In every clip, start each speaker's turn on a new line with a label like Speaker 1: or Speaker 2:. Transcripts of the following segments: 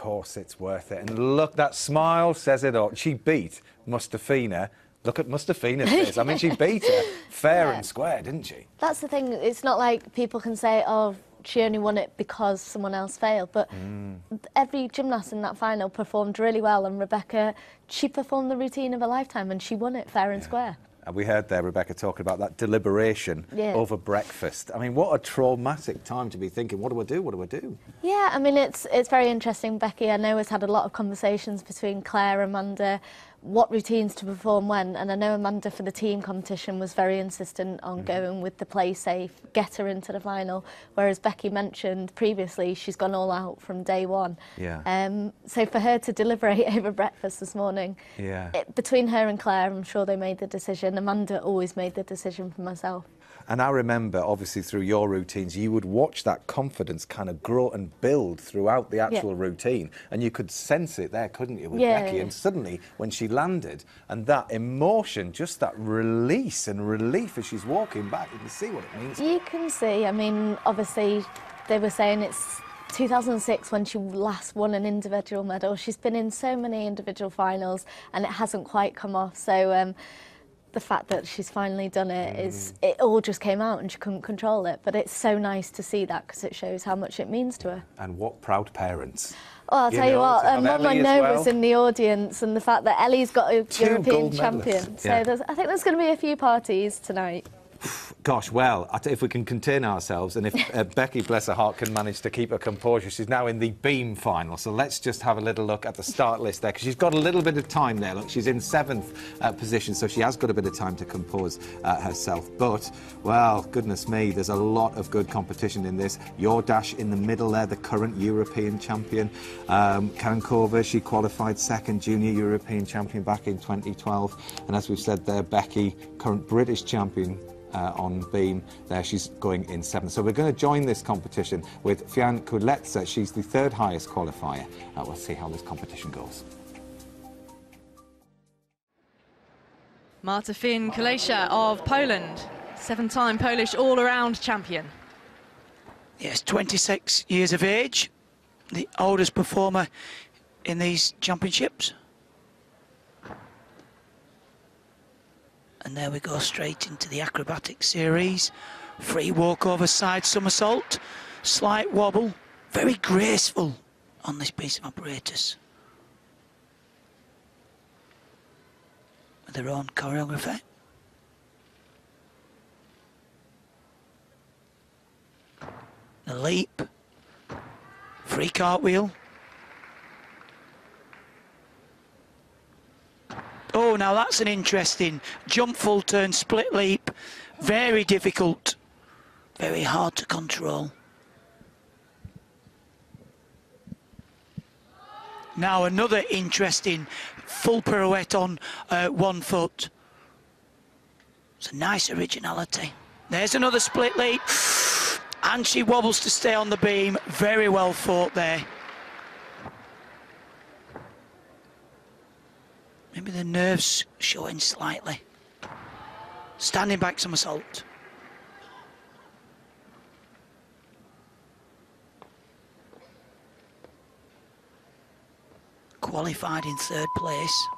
Speaker 1: course it's worth it. And look, that smile says it all. She beat Mustafina. Look at Mustafina's face. I mean, she beat her fair
Speaker 2: Yeah.
Speaker 1: and square, didn't she?
Speaker 2: That's the thing. It's not like people can say, "Oh, she only won it because someone else failed." But
Speaker 1: Mm.
Speaker 2: every gymnast in that final performed really well, and Rebecca, she performed the routine of a lifetime, and she won it fair and square.
Speaker 1: And we heard there Rebecca talking about that deliberation
Speaker 2: Yeah.
Speaker 1: over breakfast. I mean, what a traumatic time to be thinking, what do I do? What do I do?
Speaker 2: Yeah, I mean it's it's very interesting. Becky, I know has had a lot of conversations between Claire, and Amanda, what routines to perform when, and I know Amanda for the team competition was very insistent on going with the play safe, get her into the final. Whereas Becky mentioned previously, she's gone all out from day one.
Speaker 1: Yeah.
Speaker 2: Um, so for her to deliberate over breakfast this morning,
Speaker 1: Yeah.
Speaker 2: it, between her and Claire, I'm sure they made the decision. Amanda always made the decision for myself.
Speaker 1: And I remember, obviously, through your routines, you would watch that confidence kind of grow and build throughout the actual routine. And you could sense it there, couldn't you, with
Speaker 2: Yeah.
Speaker 1: Becky? And suddenly, when she landed, and that emotion, just that release and relief as she's walking back, you can see what it means.
Speaker 2: You can see, I mean, obviously, they were saying it's 2006 when she last won an individual medal. She's been in so many individual finals and it hasn't quite come off. So, um, the fact that she's finally done it is,
Speaker 1: Mm.
Speaker 2: it all just came out and she couldn't control it. But it's so nice to see that because it shows how much it means to her.
Speaker 1: And what proud parents.
Speaker 2: well I'll
Speaker 1: You
Speaker 2: tell you
Speaker 1: know,
Speaker 2: what,
Speaker 1: to
Speaker 2: um, Mum I know
Speaker 1: well.
Speaker 2: was in the audience, and the fact that Ellie's got a
Speaker 1: Two
Speaker 2: European champion. So
Speaker 1: Yeah.
Speaker 2: there's, I think there's going to be a few parties tonight.
Speaker 1: Gosh, well, if we can contain ourselves and if uh, Becky, bless her heart, can manage to keep her composure, she's now in the beam final. So let's just have a little look at the start list there because she's got a little bit of time there. Look, she's in seventh uh, position, so she has got a bit of time to compose uh, herself. But, well, goodness me, there's a lot of good competition in this. Iordache in the middle there, the current European champion. Um, Kharenkova, she qualified second junior European champion back in 2012. And as we've said there, Becky, current British champion uh, on beam there. She's going in seventh. So we're going to join this competition with Pihan-Kulesza. She's the third highest qualifier. Uh, we'll see how this competition goes.
Speaker 3: Marta Pihan-Kulesza of Poland, seven-time Polish all-around champion.
Speaker 4: Yes, 26 years of age, the oldest performer in these championships. And there we go straight into the acrobatic series. Free walkover side somersault, slight wobble, very graceful on this piece of apparatus. With their own choreography. The leap, free cartwheel. Oh, now that's an interesting jump full turn split leap. Very difficult, very hard to control. Now another interesting full pirouette on uh, one foot. It's a nice originality. There's another split leap. And she wobbles to stay on the beam. Very well fought there. Maybe the nerves showing slightly. Standing back somersault. Qualified in third place.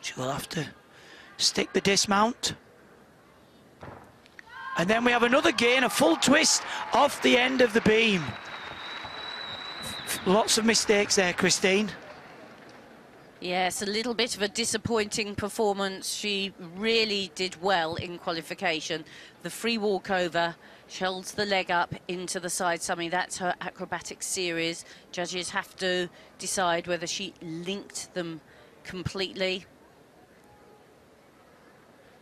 Speaker 4: She will have to stick the dismount. And then we have another gain, a full twist off the end of the beam. Lots of mistakes there, Christine.
Speaker 5: Yes, a little bit of a disappointing performance. She really did well in qualification. The free walkover, she holds the leg up into the side summy. That's her acrobatic series. Judges have to decide whether she linked them completely.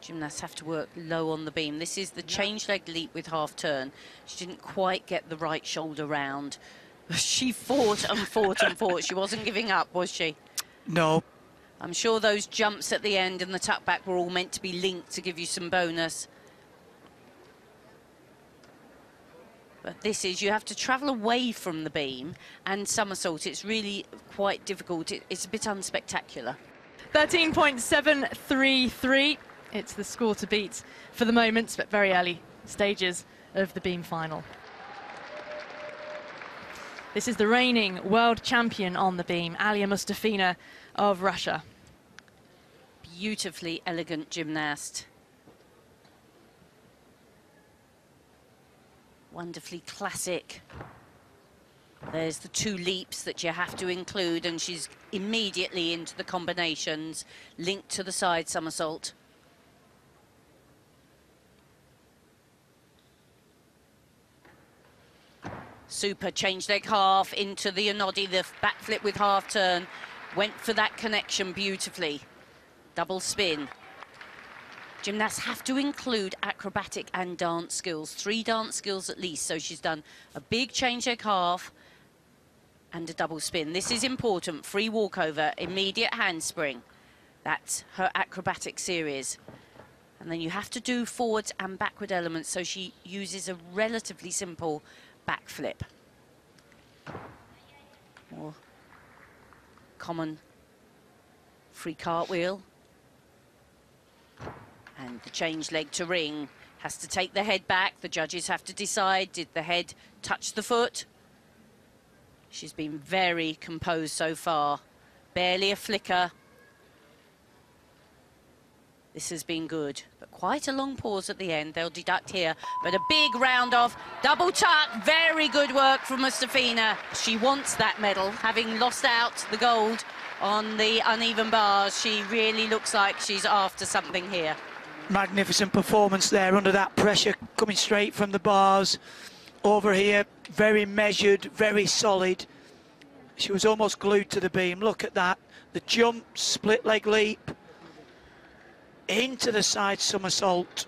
Speaker 5: Gymnasts have to work low on the beam. This is the change leg leap with half turn. She didn't quite get the right shoulder round. She fought and fought and fought. She wasn't giving up, was she?
Speaker 4: No,
Speaker 5: I'm sure those jumps at the end and the tuck back were all meant to be linked to give you some bonus. But this is, you have to travel away from the beam and somersault. It's really quite difficult. It, it's a bit unspectacular.
Speaker 3: 13.733. It's the score to beat for the moment, but very early stages of the beam final. This is the reigning world champion on the beam, Alia Mustafina of Russia.
Speaker 5: Beautifully elegant gymnast. Wonderfully classic. There's the two leaps that you have to include, and she's immediately into the combinations linked to the side somersault. Super change leg half into the Onodi, the back flip with half turn. Went for that connection beautifully. Double spin. Gymnasts have to include acrobatic and dance skills, three dance skills at least. So she's done a big change leg half and a double spin. This is important. Free walkover, immediate handspring. That's her acrobatic series. And then you have to do forwards and backward elements. So she uses a relatively simple backflip. More common free cartwheel. And the change leg to ring has to take the head back. The judges have to decide, did the head touch the foot? She's been very composed so far. Barely a flicker. This has been good, but quite a long pause at the end. They'll deduct here, but a big round off. Double tuck, very good work from Mustafina. She wants that medal, having lost out the gold on the uneven bars. She really looks like she's after something here.
Speaker 4: Magnificent performance there under that pressure, coming straight from the bars. Over here, very measured, very solid. She was almost glued to the beam. Look at that. The jump, split leg leap, into the side somersault.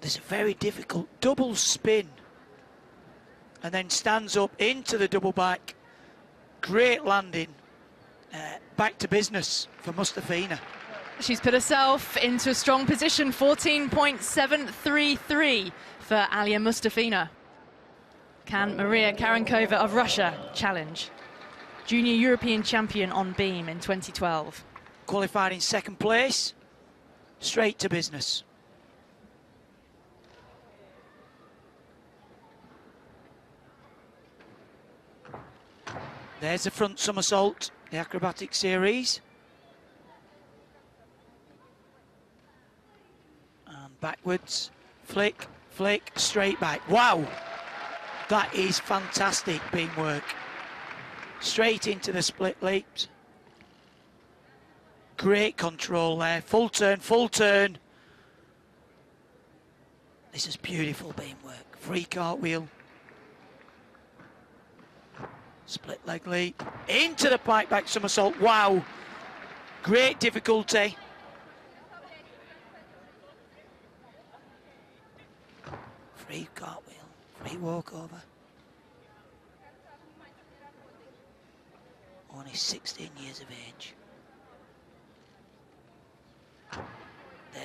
Speaker 4: There's a very difficult double spin. And then stands up into the double back. Great landing. Uh, back to business for Mustafina.
Speaker 3: She's put herself into a strong position, 14.733 for Alia Mustafina. Can Maria Kharenkova of Russia challenge? Junior European champion on beam in 2012.
Speaker 4: Qualified in second place, straight to business. There's the front somersault, the acrobatic series. And backwards, flick, flick, straight back. Wow, that is fantastic beam work. Straight into the split leaps. Great control there. Full turn, full turn. This is beautiful beam work. Free cartwheel. Split leg leap. Into the pike back somersault. Wow. Great difficulty. Free cartwheel. Free walkover. Only 16 years of age.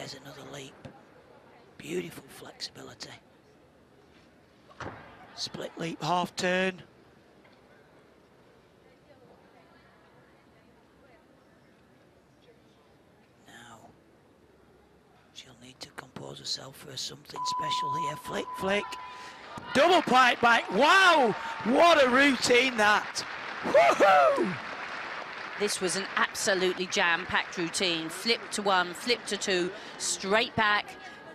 Speaker 4: There's another leap. Beautiful flexibility. Split leap, half turn. Now, she'll need to compose herself for something special here. Flick, flick. Double pike back. Wow! What a routine that. Woohoo!
Speaker 5: This was an absolutely jam-packed routine. Flip to one, flip to two, straight back.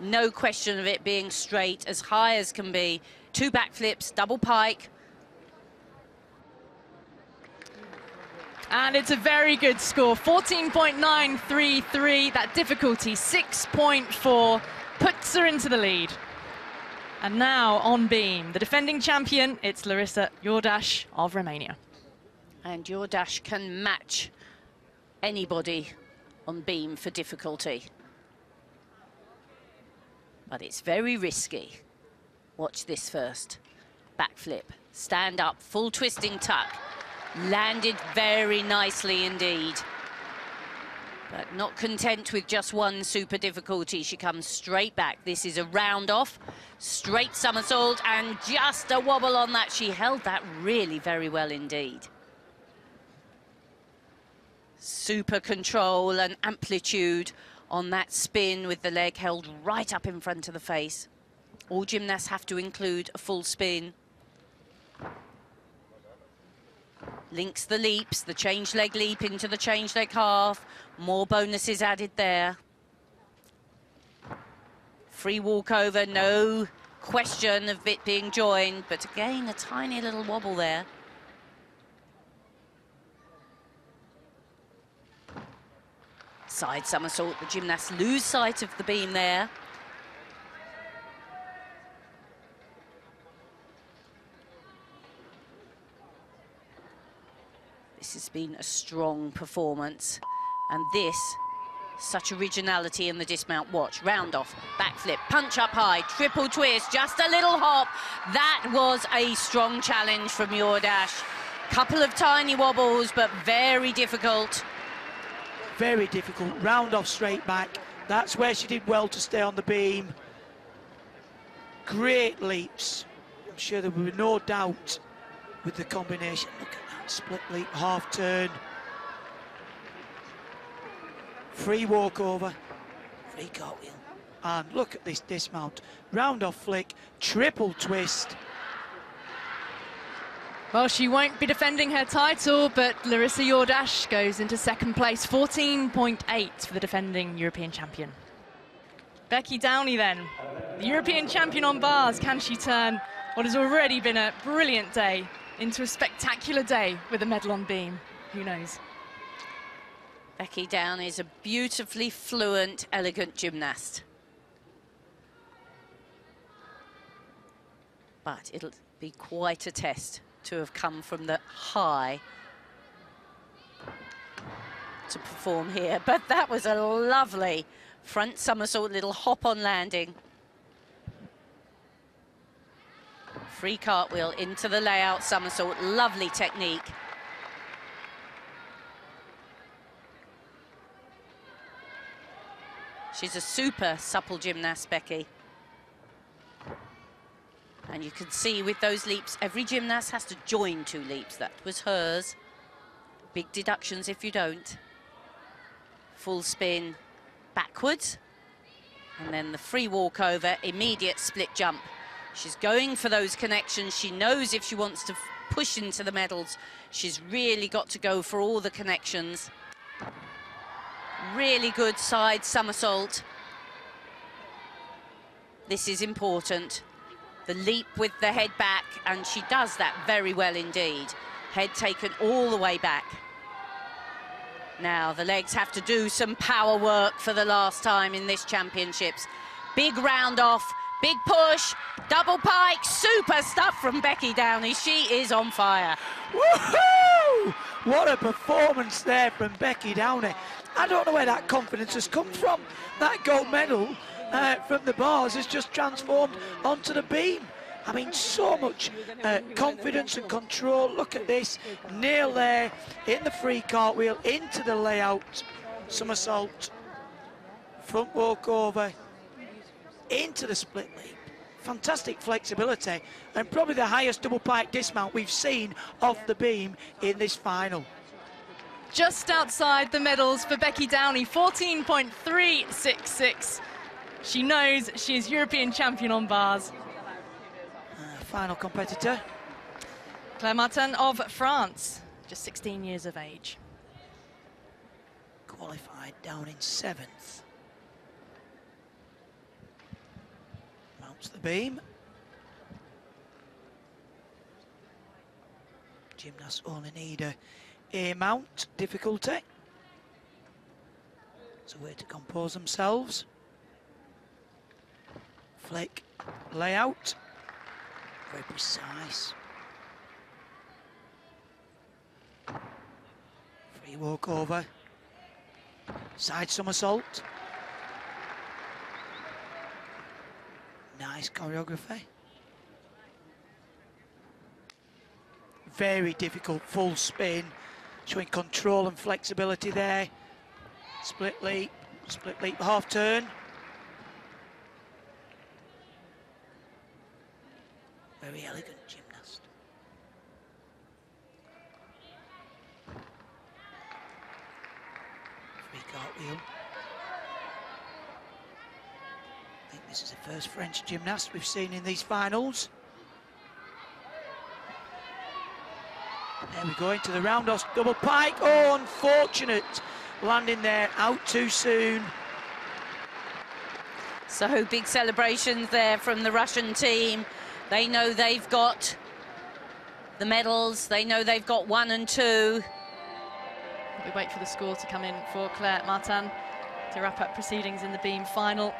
Speaker 5: No question of it being straight, as high as can be. Two back flips, double pike.
Speaker 3: And it's a very good score, 14.933. That difficulty, 6.4, puts her into the lead. And now on beam, the defending champion, it's Larisa Iordache of Romania.
Speaker 5: And Iordache can match anybody on beam for difficulty. But it's very risky. Watch this first. Backflip, stand up, full twisting tuck. Landed very nicely indeed. But not content with just one super difficulty, she comes straight back. This is a round off, straight somersault, and just a wobble on that. She held that really very well indeed. Super control and amplitude on that spin with the leg held right up in front of the face. All gymnasts have to include a full spin. Links the leaps, the change leg leap into the change leg half. More bonuses added there. Free walkover, no question of it being joined, but again, a tiny little wobble there. Side somersault, the gymnasts lose sight of the beam there. This has been a strong performance. And this, such originality in the dismount. Watch, round off, backflip, punch up high, triple twist, just a little hop. That was a strong challenge from Iordache. Couple of tiny wobbles, but very difficult.
Speaker 4: Very difficult. Round off straight back. That's where she did well to stay on the beam. Great leaps. I'm sure there will be no doubt with the combination. Look at that split leap, half turn. Free walkover, free cartwheel. And look at this dismount. Round off flick, triple twist.
Speaker 3: Well, she won't be defending her title, but Larisa Iordache goes into second place, 14.8 for the defending European champion. Becky Downie then, the European champion on bars. Can she turn what has already been a brilliant day into a spectacular day with a medal on beam? Who knows?
Speaker 5: Becky Down is a beautifully fluent, elegant gymnast. But it'll be quite a test to have come from the high to perform here. But that was a lovely front somersault, little hop on landing. Free cartwheel into the layout somersault, lovely technique. She's a super supple gymnast, Becky. And you can see with those leaps, every gymnast has to join two leaps. That was hers. Big deductions if you don't. Full spin backwards. And then the free walkover, immediate split jump. She's going for those connections. She knows if she wants to push into the medals, she's really got to go for all the connections. Really good side somersault. This is important. The leap with the head back, and she does that very well indeed. Head taken all the way back. Now, the legs have to do some power work for the last time in this championships. Big round off, big push, double pike, super stuff from Becky Downie. She is on fire.
Speaker 4: Woohoo! What a performance there from Becky Downie. I don't know where that confidence has come from. That gold medal uh, from the bars has just transformed onto the beam. I mean, so much uh, confidence and control. Look at this. Nail there in the free cartwheel, into the layout. Somersault. Front walkover. Into the split leap. Fantastic flexibility. And probably the highest double pike dismount we've seen off the beam in this final.
Speaker 3: Just outside the medals for Becky Downie, 14.366. She knows she is European champion on bars.
Speaker 4: Uh, final competitor.
Speaker 3: Claire Martin of France, just 16 years of age.
Speaker 4: Qualified down in seventh. Mounts the beam. Gymnasts only need a A mount difficulty. It's a way to compose themselves. Flick layout. Very precise. Free walk over. Side somersault. Nice choreography. Very difficult full spin, showing control and flexibility there. Split leap, split leap, half turn. Very elegant gymnast. Free cartwheel. I think this is the first French gymnast we've seen in these finals. There we go into the roundhouse double pike. Oh, unfortunate landing there, out too soon.
Speaker 5: So big celebrations there from the Russian team. They know they've got the medals. They know they've got one and two.
Speaker 3: We wait for the score to come in for Claire Martin to wrap up proceedings in the beam final.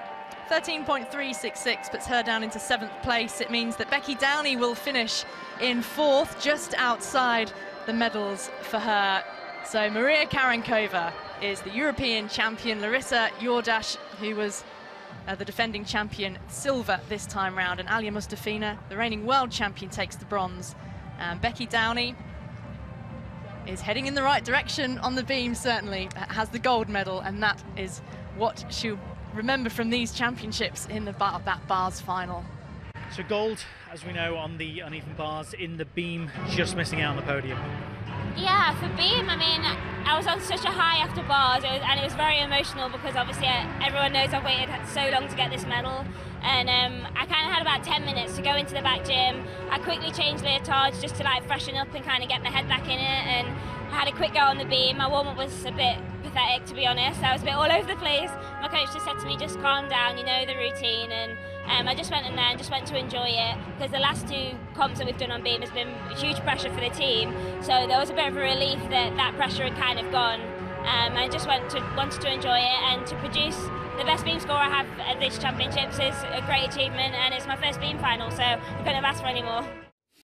Speaker 3: 13.366 puts her down into seventh place. It means that Becky Downie will finish in fourth, just outside the medals for her. So Maria Kharenkova is the European champion. Larisa Iordache, who was uh, the defending champion, silver this time round. And Alia Mustafina, the reigning world champion, takes the bronze. And Becky Downie is heading in the right direction on the beam, certainly, has the gold medal, and that is what she'll remember from these championships in the bar, of that bars final.
Speaker 6: So gold, as we know, on the uneven bars in the beam, just missing out on the podium.
Speaker 7: Yeah, for beam, I mean, I was on such a high after bars, it was, and it was very emotional because obviously uh, everyone knows I've waited so long to get this medal, and um, I kind of had about 10 minutes to go into the back gym. I quickly changed leotards just to like freshen up and kind of get my head back in it, and I had a quick go on the beam. My warm up was a bit pathetic to be honest. I was a bit all over the place. My coach just said to me, just calm down, you know the routine, and um, I just went in there and just went to enjoy it because the last two comps that we've done on beam has been huge pressure for the team. So there was a bit of a relief that that pressure had kind of gone. Um, I just went to wanted to enjoy it and to produce the best beam score I have at these championships is a great achievement and it's my first beam final, so I couldn't have asked for any more.